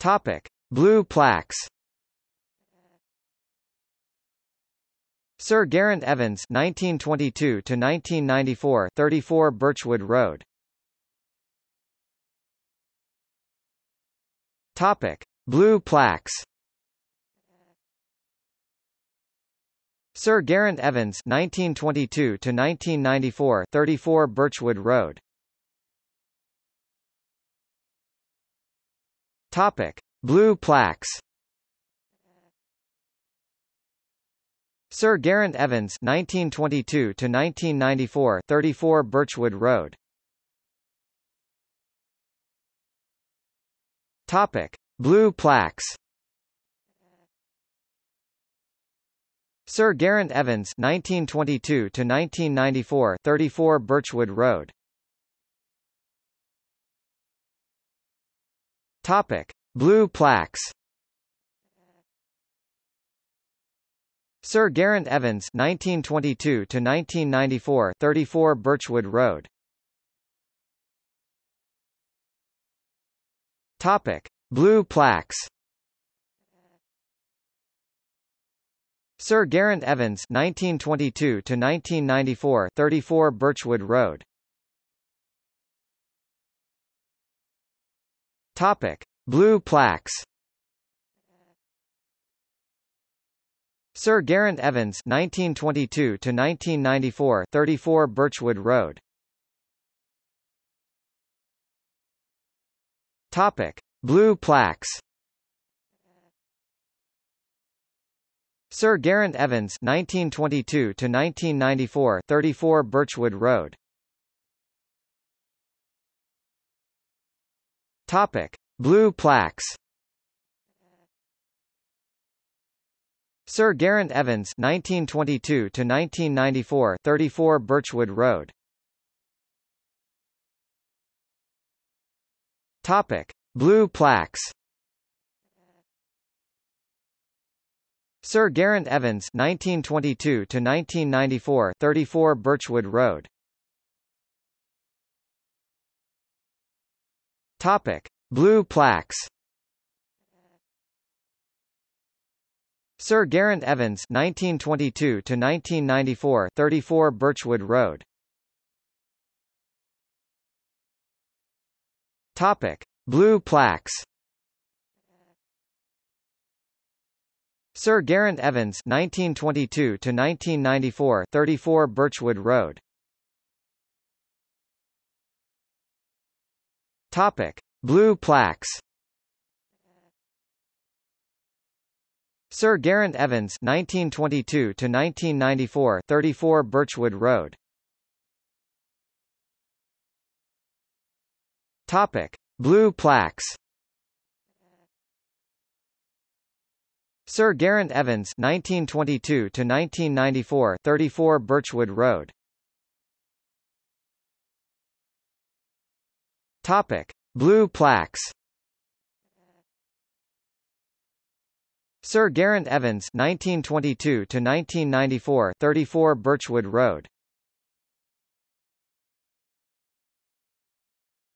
Topic: Blue plaques. Sir Geraint Evans 1922 to 1994 34 Birchwood Road. Topic. Blue plaques. Sir Geraint Evans 1922 to 1994 34 Birchwood Road Topic. Blue plaques. Sir Geraint Evans 1922 to 1994 34 Birchwood Road. Topic. Blue plaques. Sir Geraint Evans 1922 to 1994 34 Birchwood Road Topic. Blue plaques. Sir Geraint Evans 1922 to 1994 34 Birchwood Road. Topic. Blue plaques. Sir Geraint Evans 1922 to 1994 34 Birchwood Road Topic. Blue plaques. Sir Geraint Evans 1922 to 1994 34 Birchwood Road. Topic. Blue plaques. Sir Geraint Evans 1922 to 1994 34 Birchwood Road Topic. Blue plaques. Sir Geraint Evans 1922 to 1994 34 Birchwood Road. Topic. Blue plaques. Sir Geraint Evans 1922 to 1994 34 Birchwood Road. Topic Blue plaques. Sir Geraint Evans 1922 to 1994 34 Birchwood Road. Topic. Blue plaques. Sir Geraint Evans 1922 to 1994 34 Birchwood Road. Topic Blue plaques. Sir Geraint Evans 1922 to 1994 34 Birchwood Road. Topic. Blue plaques. Sir Geraint Evans 1922 to 1994 34 Birchwood Road. Topic Blue plaques. Sir Geraint Evans 1922 to 1994 34 Birchwood Road.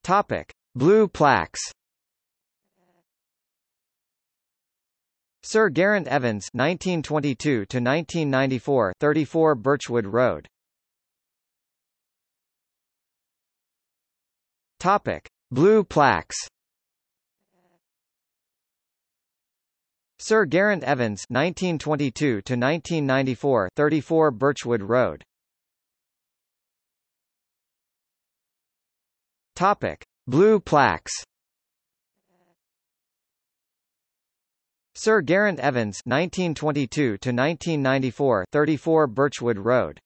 Topic. Blue plaques. Sir Geraint Evans 1922 to 1994 34 Birchwood Road. Topic Blue plaques. Sir Geraint Evans 1922 to 1994 34 Birchwood Road. Topic. Blue plaques. Sir Geraint Evans 1922 to 1994 34 Birchwood Road